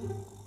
oh,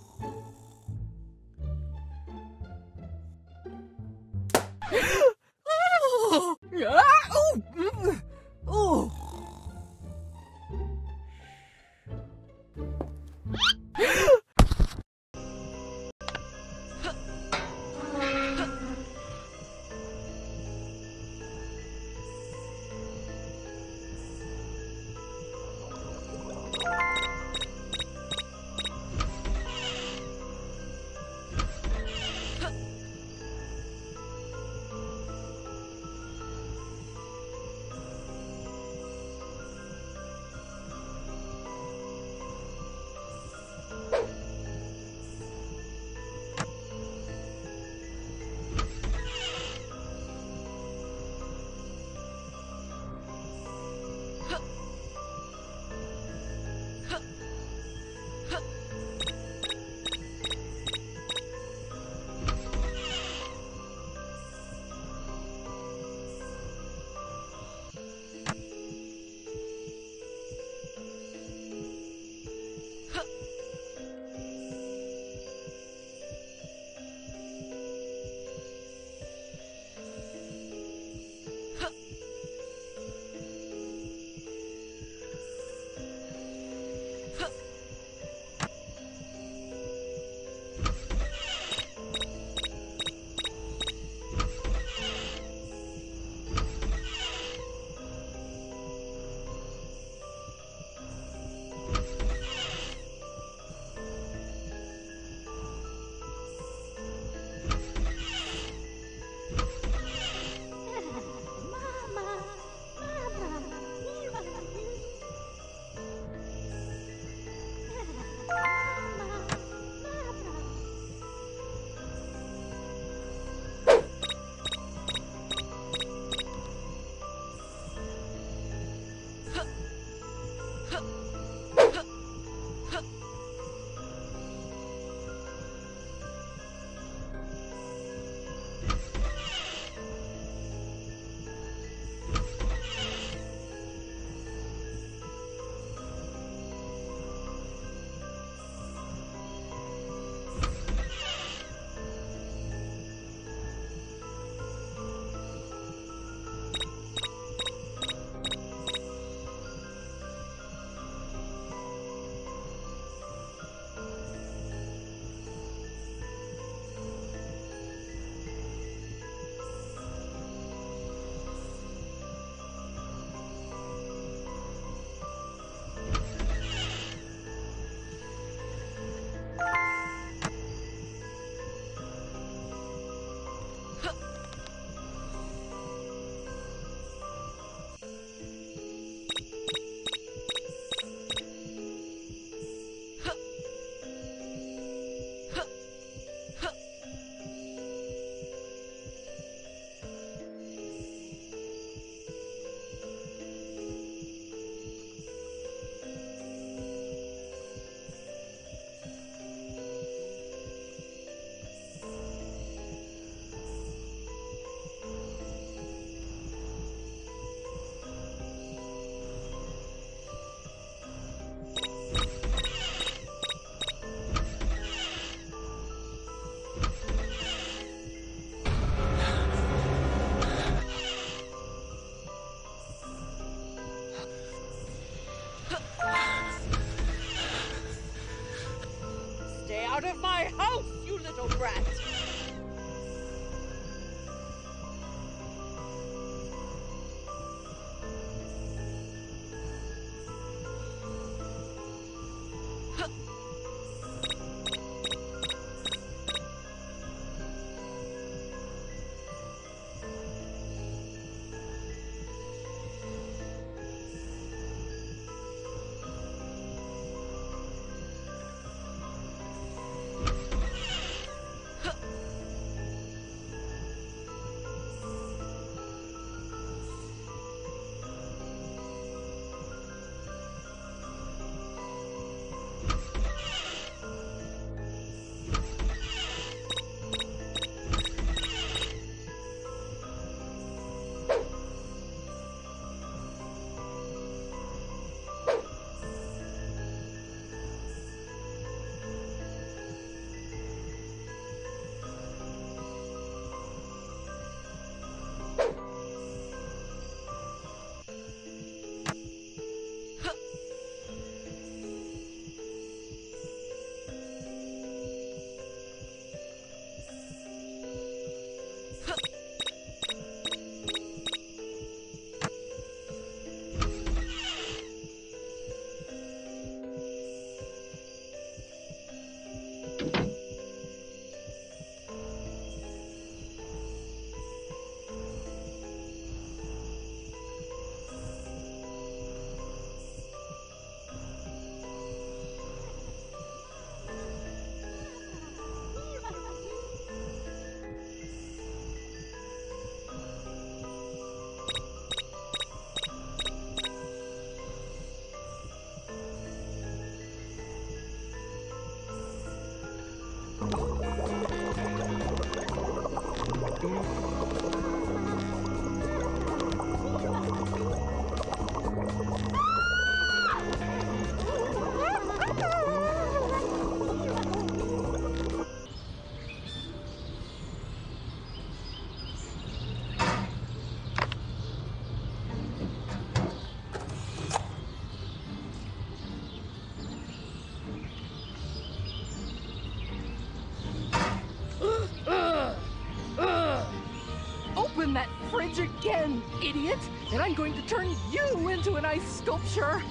I'm going to turn you into an ice sculpture!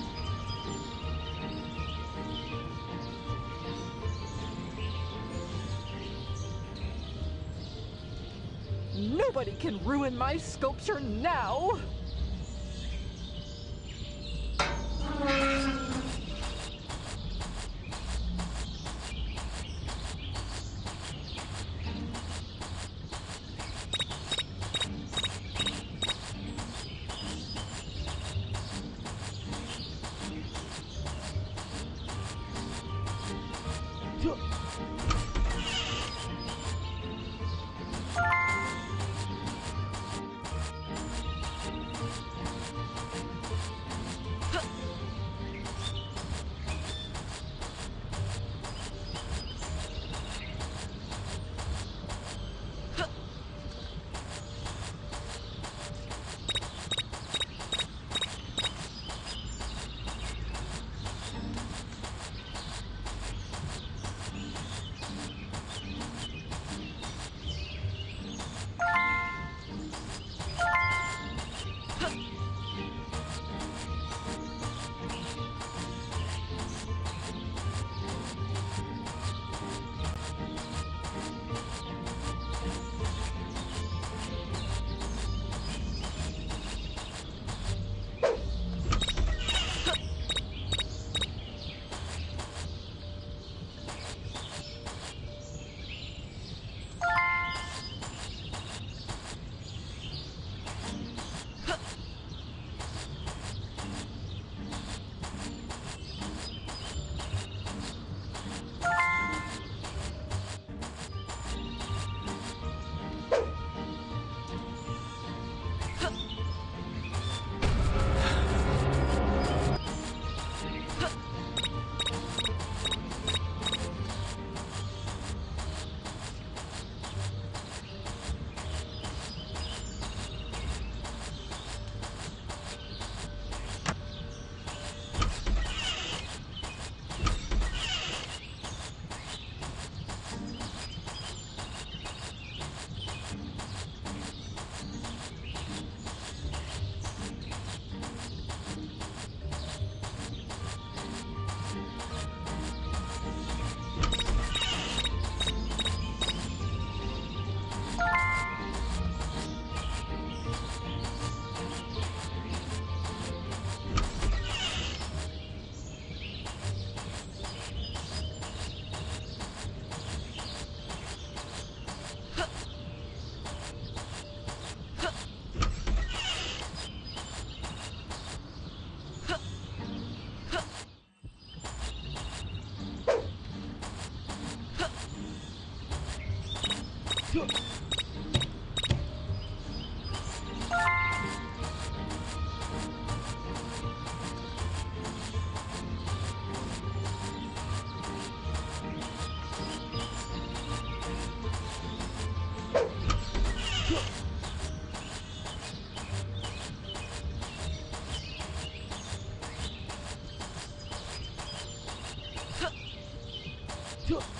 Nobody can ruin my sculpture now! 저...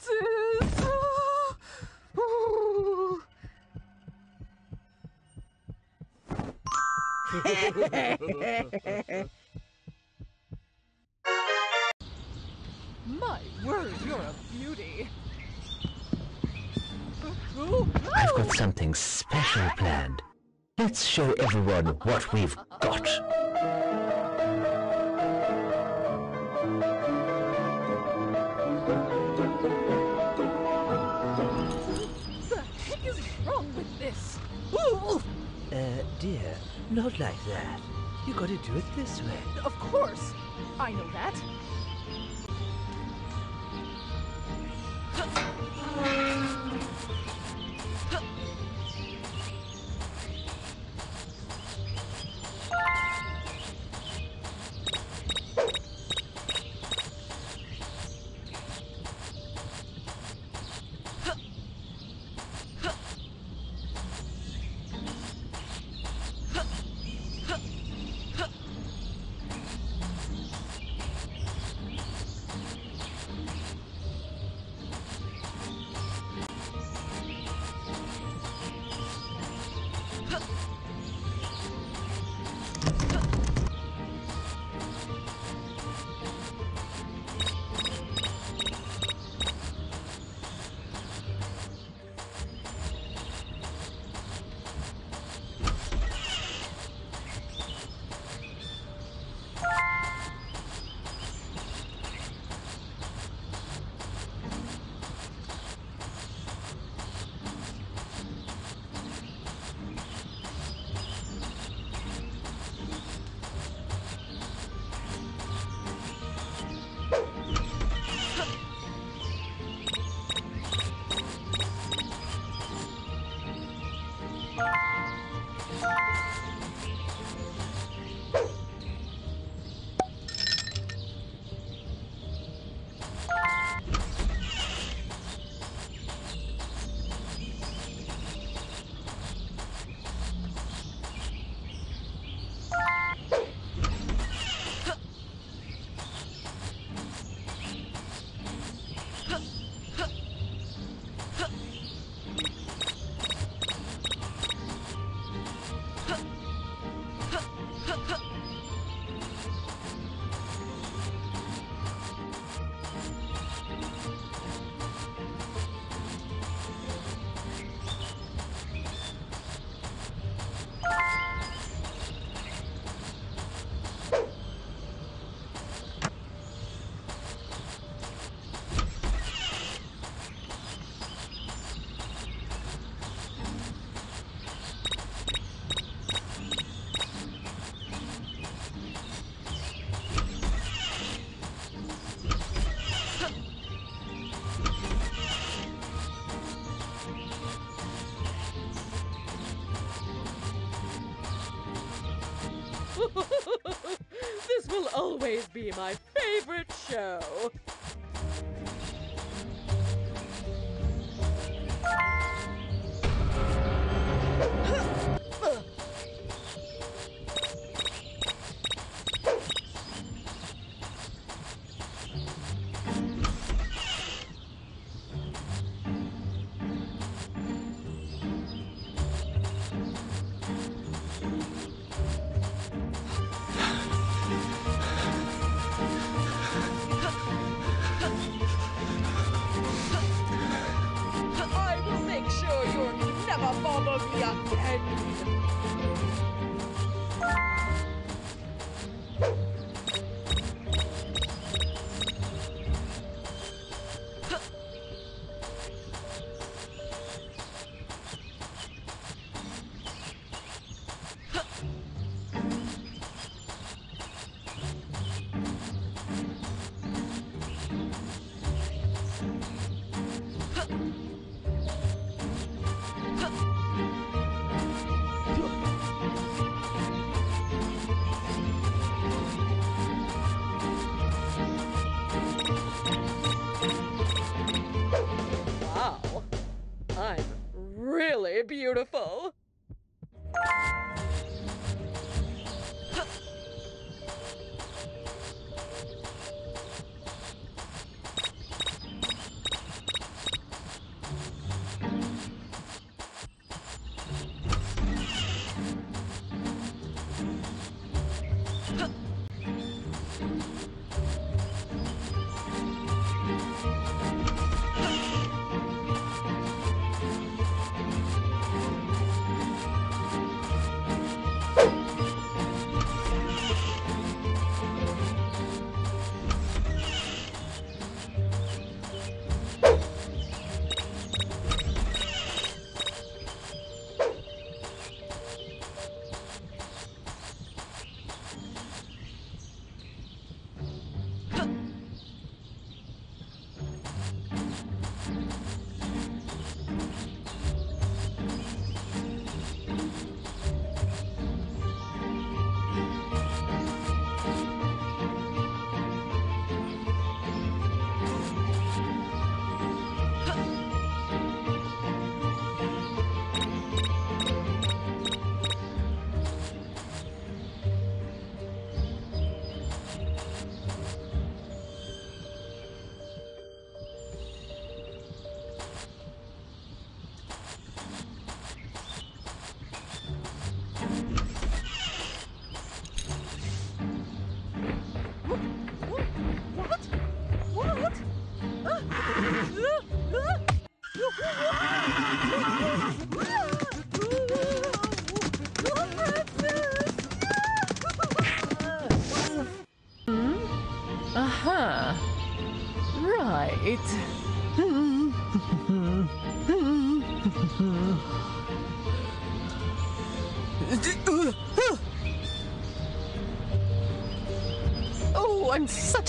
My word, you're a beauty. I've got something special planned. Let's show everyone what we've got. Dear, not like that. You gotta do it this way. of course. I know that. Show. Bother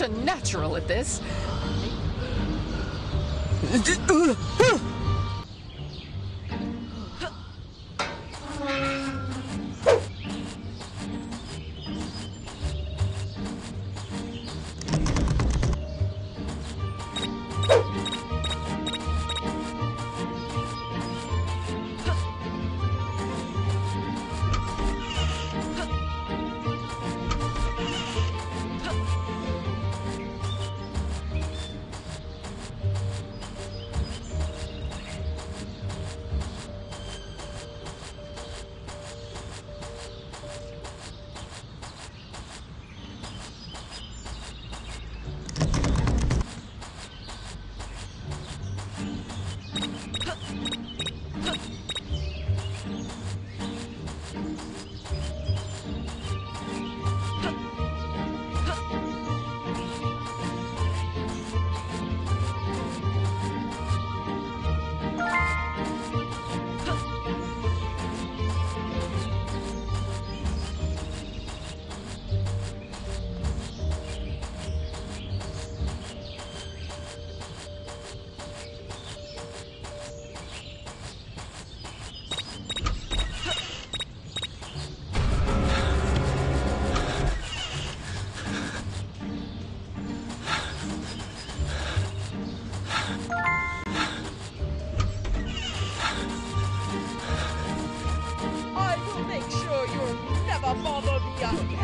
such a natural at this. I